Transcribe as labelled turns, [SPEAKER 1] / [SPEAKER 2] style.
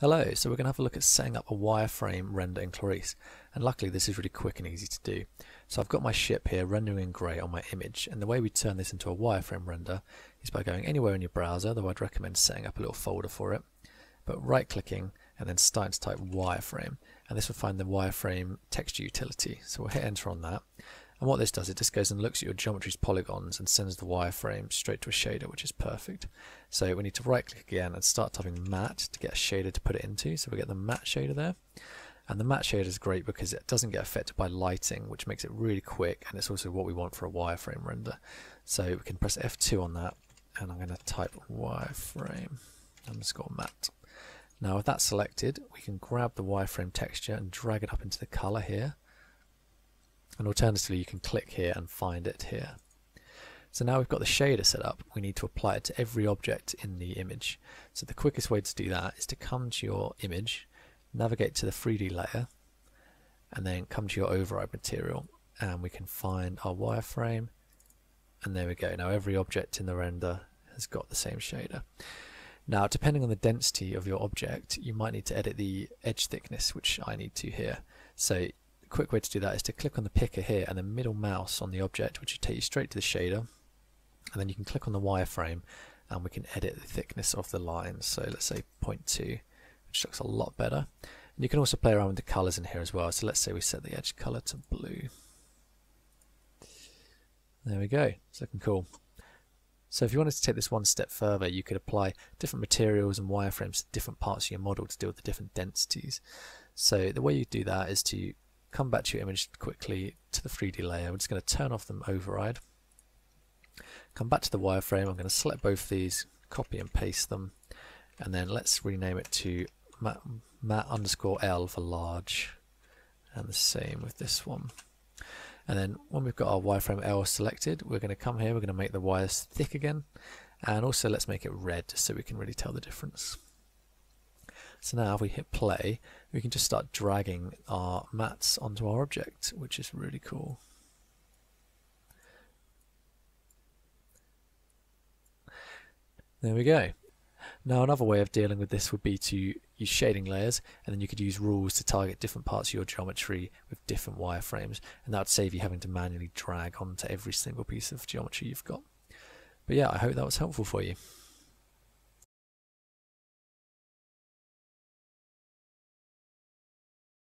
[SPEAKER 1] Hello, so we're going to have a look at setting up a wireframe render in Clarisse and luckily this is really quick and easy to do. So I've got my ship here rendering in grey on my image and the way we turn this into a wireframe render is by going anywhere in your browser, though I'd recommend setting up a little folder for it, but right clicking and then starting to type wireframe and this will find the wireframe texture utility. So we'll hit enter on that and what this does, it just goes and looks at your geometry's polygons and sends the wireframe straight to a shader, which is perfect. So we need to right click again and start typing matte to get a shader to put it into. So we get the matte shader there. And the matte shader is great because it doesn't get affected by lighting, which makes it really quick. And it's also what we want for a wireframe render. So we can press F2 on that. And I'm going to type wireframe underscore matte. Now with that selected, we can grab the wireframe texture and drag it up into the color here and alternatively, you can click here and find it here. So now we've got the shader set up, we need to apply it to every object in the image. So the quickest way to do that is to come to your image, navigate to the 3D layer, and then come to your override material, and we can find our wireframe, and there we go. Now every object in the render has got the same shader. Now, depending on the density of your object, you might need to edit the edge thickness, which I need to here. So quick way to do that is to click on the picker here and then middle mouse on the object which will take you straight to the shader. And then you can click on the wireframe and we can edit the thickness of the lines so let's say 0.2 which looks a lot better. And you can also play around with the colors in here as well. So let's say we set the edge color to blue. There we go. It's looking cool. So if you wanted to take this one step further, you could apply different materials and wireframes to different parts of your model to deal with the different densities. So the way you do that is to come back to your image quickly to the 3D layer. We're just going to turn off the override. Come back to the wireframe. I'm going to select both these, copy and paste them, and then let's rename it to matte, matte underscore L for large, and the same with this one. And then when we've got our wireframe L selected, we're going to come here, we're going to make the wires thick again, and also let's make it red so we can really tell the difference. So now if we hit play, we can just start dragging our mats onto our object, which is really cool. There we go. Now another way of dealing with this would be to use shading layers and then you could use rules to target different parts of your geometry with different wireframes and that would save you having to manually drag onto every single piece of geometry you've got. But yeah, I hope that was helpful for you.